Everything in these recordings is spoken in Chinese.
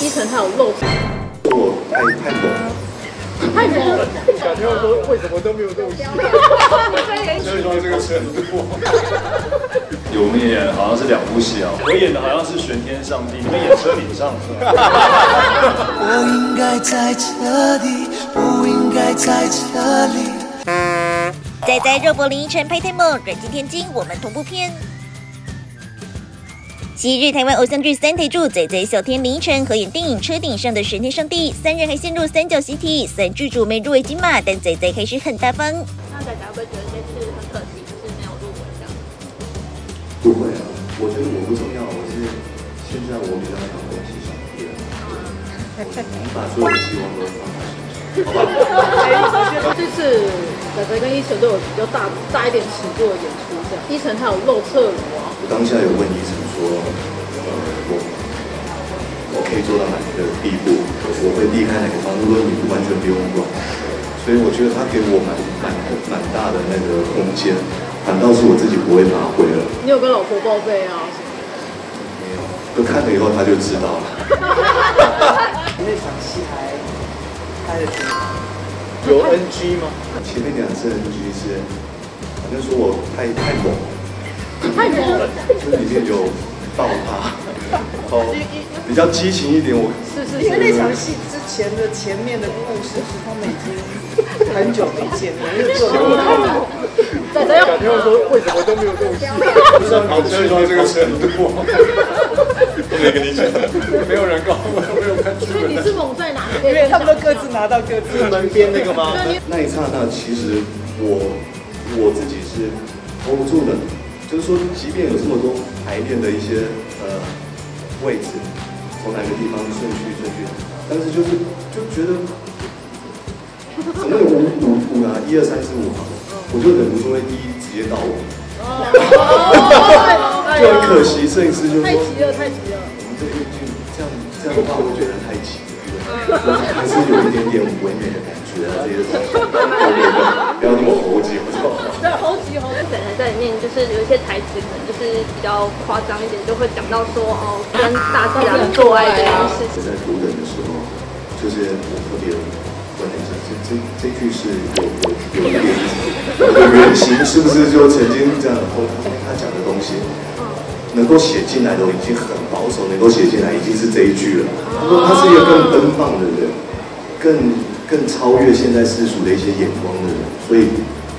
一层它有肉，我太太猛了，太猛了，感觉说为什么都没有东西，就是说这个程度。有没演好像是两部戏啊，我演的好像是玄天上帝，你们演车顶上是吧？我应该在这里，不应该在这里。仔仔肉搏林依晨拍天梦，阮经天津我们同步片。昔日台湾偶像剧三台柱仔仔、小天、林依晨合演电影《车顶上的玄天上帝》，三人还陷入三角习题，虽然剧组没入围金马，但仔仔开始很大方。那仔仔会不会觉得这次很可惜，就是没有入围这样？不会啊，我觉得我不重要，我是现在我比较想东西想别人，把所有的希望都放在身上，好吧？这次仔仔跟依晨都有比较大大一点尺度的演出，这样。依晨他有露侧乳啊，我当下有问医生说，呃，我我可以做到哪一个地步，我会避开哪个方，如果你完全不用管，所以我觉得他给我蛮蛮蛮大的那个空间，反倒是我自己不会发挥了。你有跟老婆报备啊？什么没有，就看了以后他就知道了。那场戏还拍的挺好。有 NG 吗？前面两次 NG 是，好像说我太太猛，太猛了，这里面有爆发，哦，比较激情一点，我是是因为那。场戏之前的前面的故事是他们已经很久没见面，又做了仔仔要感觉说为什么都没有东西，就是说这个程度。不能跟你讲，没有人告诉我，没有看剧所以你。是猛在哪？因为他们都各自拿到各自的门边那个吗？那一刹那，其实我我自己是 hold 不住的，就是说，即便有这么多排练的一些呃位置，从哪个地方顺序顺序，但是就是就觉得怎么有五五五啊，一二三四五行，我就忍不住会第一直接到我，就很可惜，摄影师就说太急了，太急了。我们这个就这样这样的话，我觉得太急了，还是有一点点唯美的感觉啊，这些东西，不要那么猴急，我操！对，猴急猴急。是有一些台词，可能就是比较夸张一点，就会讲到说哦，跟大自然做爱这件事情。在读人的时候，就是我特别问了一下，这这这句是有有有一点我的原型是不是就曾经这样后他讲的东西，能够写进来都已经很保守，能够写进来已经是这一句了。他说他是一个更奔放的人，更更超越现在世俗的一些眼光的人，所以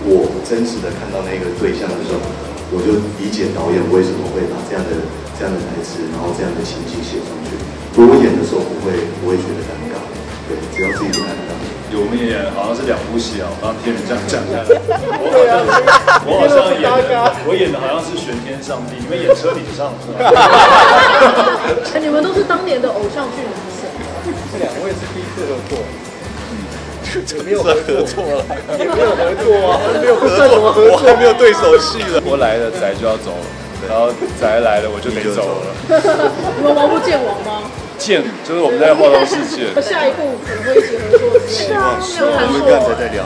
我真实的看到那个对象的时候，我就理解导演为什么会把这样的这样的台词，然后这样的情境写上去。如果我演的时候不会不会觉得尴尬，对，只要自己不尴尬。有没演好像是两部戏啊，我刚听人这样讲下来，我好像我好像演的我演的好像是玄天上帝，你们演车顶上 没有合作了，也没有合作啊，没有合作？我还没有对手戏了，我来了仔就要走了，然后仔来了我就得走了。你们王不见王吗？见就是我们在化妆室见。下一步可能会一起合作希望。希望我们干才。再聊。